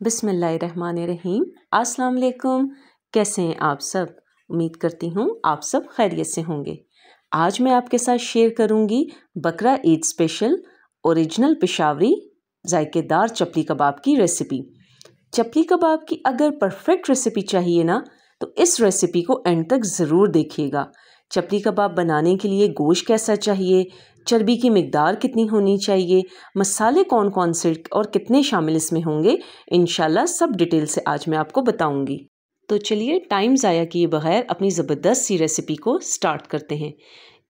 बिसमीम अस्सलाम वालेकुम। कैसे हैं आप सब? उम्मीद करती हूँ आप सब खैरियत से होंगे। आज मैं आपके साथ शेयर करूँगी बकरा ईद स्पेशल ओरिजिनल पेशावरी जायकेदार चपली कबाब की रेसिपी। चपली कबाब की अगर परफेक्ट रेसिपी चाहिए ना तो इस रेसिपी को एंड तक ज़रूर देखिएगा। चपली कबाब बनाने के लिए गोश्त कैसा चाहिए चर्बी की मकदार कितनी होनी चाहिए, मसाले कौन कौन से और कितने शामिल इसमें होंगे इन सब डिटेल से आज मैं आपको बताऊँगी। तो चलिए, टाइम ज़ाया किए बगैर अपनी ज़बरदस्त सी रेसिपी को स्टार्ट करते हैं।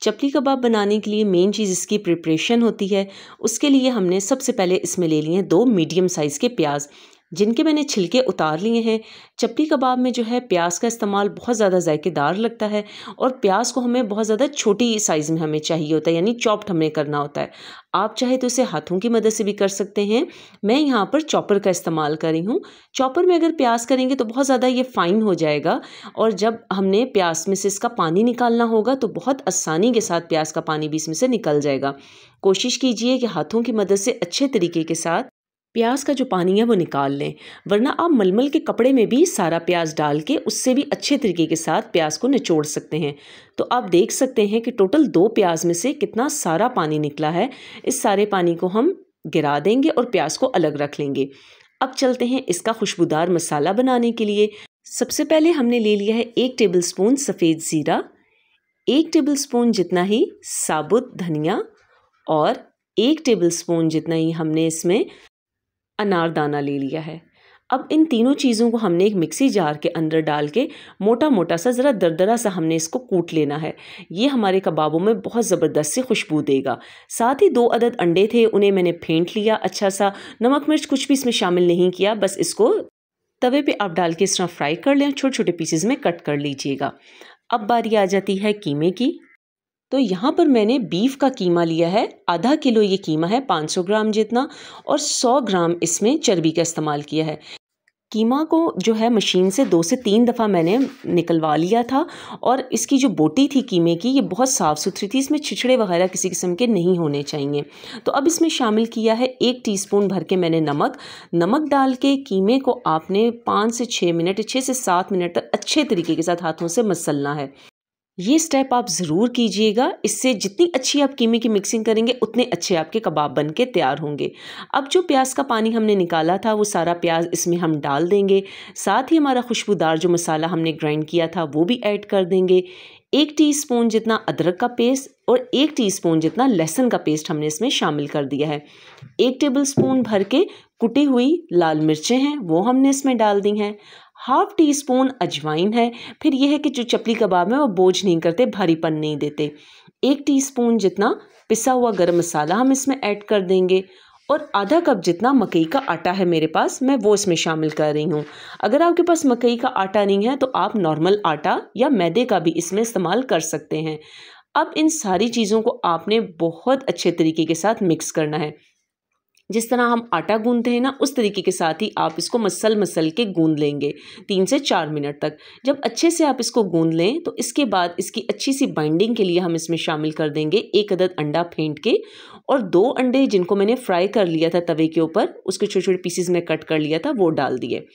चपली कबाब बनाने के लिए मेन चीज़ इसकी प्रिपरेशन होती है। उसके लिए हमने सबसे पहले इसमें ले लिए हैं दो मीडियम साइज़ के प्याज। जिनके मैंने छिलके उतार लिए हैं चपली कबाब में जो है प्याज का इस्तेमाल बहुत ज़्यादा जायकेदार लगता है और प्याज को हमें बहुत ज़्यादा छोटी साइज़ में हमें चाहिए होता है, यानी चॉप्ड हमें करना होता है। आप चाहे तो इसे हाथों की मदद से भी कर सकते हैं। मैं यहाँ पर चॉपर का इस्तेमाल कर रही हूँ। चॉपर में अगर प्याज करेंगे तो बहुत ज़्यादा ये फ़ाइन हो जाएगा और जब हमने प्याज में से इसका पानी निकालना होगा तो बहुत आसानी के साथ प्याज का पानी भी इसमें से निकल जाएगा। कोशिश कीजिए कि हाथों की मदद से अच्छे तरीके के साथ प्याज का जो पानी है वो निकाल लें, वरना आप मलमल के कपड़े में भी सारा प्याज डाल के उससे भी अच्छे तरीके के साथ प्याज को निचोड़ सकते हैं। तो आप देख सकते हैं कि टोटल दो प्याज में से कितना सारा पानी निकला है। इस सारे पानी को हम गिरा देंगे और प्याज को अलग रख लेंगे। अब चलते हैं इसका खुशबूदार मसाला बनाने के लिए। सबसे पहले हमने ले लिया है एक टेबल स्पून सफ़ेद ज़ीरा, एक टेबल स्पून जितना ही साबुत धनिया और एक टेबल स्पून जितना ही हमने इसमें अनारदाना ले लिया है। अब इन तीनों चीज़ों को हमने एक मिक्सी जार के अंदर डाल के मोटा मोटा सा, ज़रा दरदरा सा हमने इसको कूट लेना है। ये हमारे कबाबों में बहुत ज़बरदस्त सी खुशबू देगा। साथ ही दो अदद अंडे थे, उन्हें मैंने फेंट लिया अच्छा सा। नमक मिर्च कुछ भी इसमें शामिल नहीं किया, बस इसको तवे पे आप डाल के इस तरह फ्राई कर लें छोटे छोटे पीसेज में कट कर लीजिएगा। अब बारी आ जाती है कीमे की। तो यहाँ पर मैंने बीफ का कीमा लिया है। आधा किलो ये कीमा है 500 ग्राम जितना, और 100 ग्राम इसमें चर्बी का इस्तेमाल किया है। कीमा को जो है मशीन से दो से तीन दफ़ा मैंने निकलवा लिया था, और इसकी जो बोटी थी कीमे की, ये बहुत साफ़ सुथरी थी, इसमें छिछड़े वगैरह किसी किस्म के नहीं होने चाहिए। तो अब इसमें शामिल किया है एक टीस्पून भर के मैंने नमक। नमक डाल के कीमे को आपने पाँच से छः मिनट छः से सात मिनट तक अच्छे तरीके के साथ हाथों से मसलना है। ये स्टेप आप ज़रूर कीजिएगा। इससे जितनी अच्छी आप कीमे की मिक्सिंग करेंगे, उतने अच्छे आपके कबाब बन के तैयार होंगे। अब जो प्याज का पानी हमने निकाला था, वो सारा प्याज इसमें हम डाल देंगे। साथ ही हमारा खुशबूदार जो मसाला हमने ग्राइंड किया था, वो भी ऐड कर देंगे। एक टीस्पून जितना अदरक का पेस्ट और एक टीस्पून जितना लहसुन का पेस्ट हमने इसमें शामिल कर दिया है। एक टेबल स्पून भर के कुटी हुई लाल मिर्चें हैं, वो हमने इसमें डाल दी हैं। हाफ़ टी स्पून अजवाइन है, फिर यह है कि जो चपली कबाब है वो बोझ नहीं करते, भारीपन नहीं देते। एक टीस्पून जितना पिसा हुआ गरम मसाला हम इसमें ऐड कर देंगे और आधा कप जितना मकई का आटा है मेरे पास, मैं वो इसमें शामिल कर रही हूँ। अगर आपके पास मकई का आटा नहीं है तो आप नॉर्मल आटा या मैदे का भी इसमें इस्तेमाल कर सकते हैं। अब इन सारी चीज़ों को आपने बहुत अच्छे तरीके के साथ मिक्स करना है। जिस तरह हम आटा गूंदते हैं ना, उस तरीके के साथ ही आप इसको मसल मसल के गूंद लेंगे, तीन से चार मिनट तक। जब अच्छे से आप इसको गूंद लें तो इसके बाद इसकी अच्छी सी बाइंडिंग के लिए हम इसमें शामिल कर देंगे एक अदद अंडा फेंट के और दो अंडे जिनको मैंने फ्राई कर लिया था तवे के ऊपर, उसके छोटे छोटे पीसीज में कट कर लिया था, वो डाल दिए।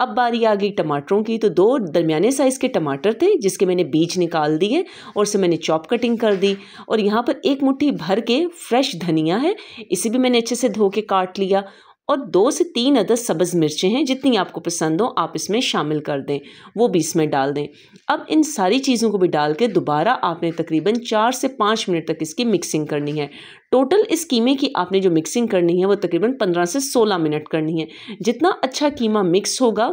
अब बारी आ गई टमाटरों की तो दो दरमियाने साइज़ के टमाटर थे, जिसके मैंने बीज निकाल दिए और उसे मैंने चॉप कटिंग कर दी। और यहाँ पर एक मुट्ठी भर के फ्रेश धनिया है, इसे भी मैंने अच्छे से धो के काट लिया। और दो से तीन अदद सब्ज़ मिर्चें हैं जितनी आपको पसंद हो, आप इसमें शामिल कर दें, वो भी इसमें डाल दें। अब इन सारी चीज़ों को भी डाल के दोबारा आपने तकरीबन चार से पाँच मिनट तक इसकी मिक्सिंग करनी है। टोटल इस कीमे की आपने जो मिक्सिंग करनी है, वो तकरीबन पंद्रह से सोलह मिनट करनी है। जितना अच्छा कीमा मिक्स होगा,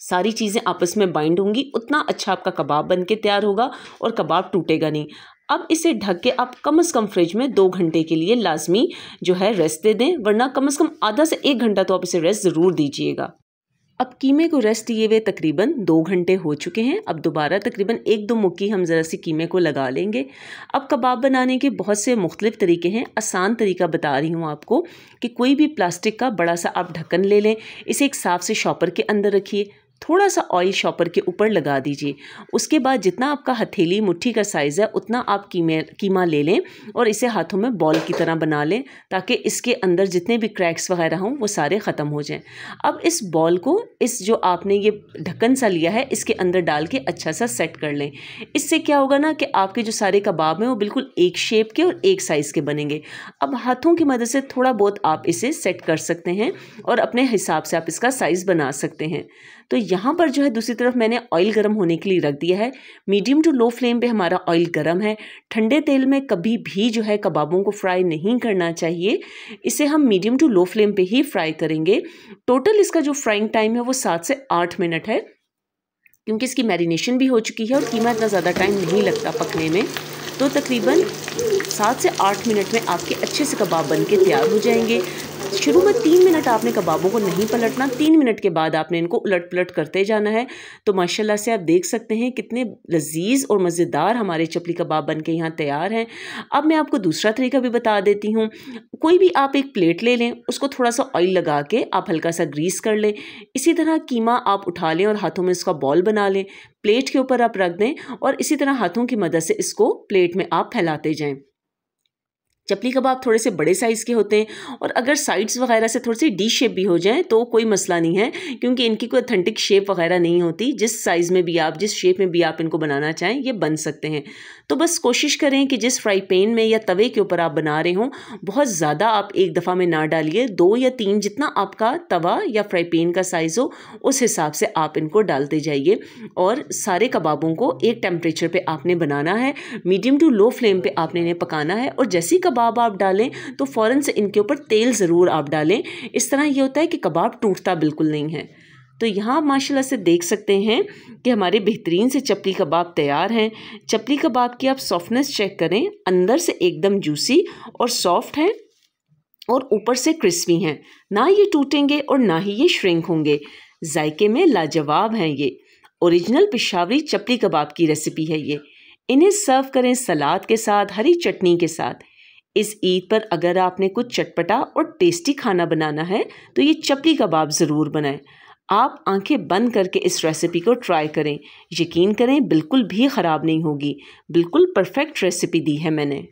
सारी चीज़ें आपस में बाइंड होंगी, उतना अच्छा आपका कबाब बन के तैयार होगा और कबाब टूटेगा नहीं। अब इसे ढक के आप कम अज़ कम फ्रिज में दो घंटे के लिए लाजमी जो है रेस्ट दे दें, वरना कम अज़ कम आधा से एक घंटा तो आप इसे रेस्ट ज़रूर दीजिएगा। अब कीमे को रेस्ट दिए हुए तकरीबन दो घंटे हो चुके हैं। अब दोबारा तकरीबन एक दो मुक्की हम ज़रा सी कीमे को लगा लेंगे। अब कबाब बनाने के बहुत से मुख्तलिफ़ तरीके हैं। आसान तरीका बता रही हूँ आपको कि कोई भी प्लास्टिक का बड़ा सा आप ढक्कन ले लें। इसे एक साफ़ से शॉपर के अंदर रखिए। थोड़ा सा ऑयल शॉपर के ऊपर लगा दीजिए। उसके बाद जितना आपका हथेली मुट्ठी का साइज़ है, उतना आप कीमे, कीमा ले लें और इसे हाथों में बॉल की तरह बना लें ताकि इसके अंदर जितने भी क्रैक्स वगैरह हों, वो सारे ख़त्म हो जाएँ। अब इस बॉल को, इस जो आपने ये ढक्कन सा लिया है, इसके अंदर डाल के अच्छा सा सेट कर लें। इससे क्या होगा ना कि आपके जो सारे कबाब हैं, वो बिल्कुल एक शेप के और एक साइज़ के बनेंगे। अब हाथों की मदद से थोड़ा बहुत आप इसे सेट कर सकते हैं और अपने हिसाब से आप इसका साइज़ बना सकते हैं। तो यहाँ पर जो है दूसरी तरफ़ मैंने ऑयल गर्म होने के लिए रख दिया है। मीडियम टू लो फ्लेम पे हमारा ऑयल गर्म है। ठंडे तेल में कभी भी जो है कबाबों को फ्राई नहीं करना चाहिए। इसे हम मीडियम टू लो फ्लेम पे ही फ्राई करेंगे। टोटल इसका जो फ्राइंग टाइम है वो सात से आठ मिनट है। क्योंकि इसकी मैरिनेशन भी हो चुकी है और कीमा इतना ज़्यादा टाइम नहीं लगता पकने में। तो तकरीबन सात से आठ मिनट में आपके अच्छे से कबाब बन के तैयार हो जाएँगे। शुरू में तीन मिनट आपने कबाबों को नहीं पलटना, तीन मिनट के बाद आपने इनको उलट पलट करते जाना है। तो माशाल्लाह से आप देख सकते हैं कितने लजीज और मज़ेदार हमारे चपली कबाब बन के यहाँ तैयार हैं। अब मैं आपको दूसरा तरीका भी बता देती हूँ। कोई भी आप एक प्लेट ले लें, उसको थोड़ा सा ऑयल लगा के आप हल्का सा ग्रीस कर लें। इसी तरह कीमा आप उठा लें और हाथों में इसका बॉल बना लें। प्लेट के ऊपर आप रख दें और इसी तरह हाथों की मदद से इसको प्लेट में आप फैलाते जाएँ। चपली कबाब थोड़े से बड़े साइज़ के होते हैं और अगर साइड्स वगैरह से थोड़ी सी डी शेप भी हो जाए तो कोई मसला नहीं है, क्योंकि इनकी कोई अथेंटिक शेप वगैरह नहीं होती। जिस साइज़ में भी आप, जिस शेप में भी आप इनको बनाना चाहें, ये बन सकते हैं। तो बस कोशिश करें कि जिस फ्राई पैन में या तवे के ऊपर आप बना रहे हों, बहुत ज़्यादा आप एक दफ़ा में ना डालिए। दो या तीन जितना आपका तवा या फ्राई पैन का साइज़ हो, उस हिसाब से आप इनको डालते जाइए। और सारे कबाबों को एक टेम्परेचर पर आपने बनाना है मीडियम टू लो फ्लेम पर आपने इन्हें पकाना है। और जैसी आप डालें तो फ़ौरन से इनके ऊपर तेल ज़रूर आप डालें। इस तरह ये होता है कि कबाब टूटता बिल्कुल नहीं है। तो यहाँ माशाल्लाह से देख सकते हैं कि हमारे बेहतरीन से चपली कबाब तैयार हैं। चपली कबाब की आप सॉफ्टनेस चेक करें, अंदर से एकदम जूसी और सॉफ्ट हैं और ऊपर से क्रिस्पी हैं। ना ये टूटेंगे और ना ही ये श्रिंक होंगे। जायके में लाजवाब हैं ये। ओरिजिनल पिशावरी चपली कबाब की रेसिपी है ये। इन्हें सर्व करें सलाद के साथ, हरी चटनी के साथ। इस ईद पर अगर आपने कुछ चटपटा और टेस्टी खाना बनाना है तो ये चपली कबाब ज़रूर बनाएँ। आप आँखें बंद करके इस रेसिपी को ट्राई करें। यकीन करें, बिल्कुल भी ख़राब नहीं होगी। बिल्कुल परफेक्ट रेसिपी दी है मैंने।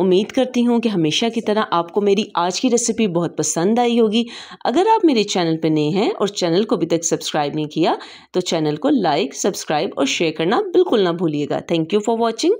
उम्मीद करती हूँ कि हमेशा की तरह आपको मेरी आज की रेसिपी बहुत पसंद आई होगी। अगर आप मेरे चैनल पर नए हैं और चैनल को अभी तक सब्सक्राइब नहीं किया तो चैनल को लाइक सब्सक्राइब और शेयर करना बिल्कुल ना भूलिएगा। Thank you for watching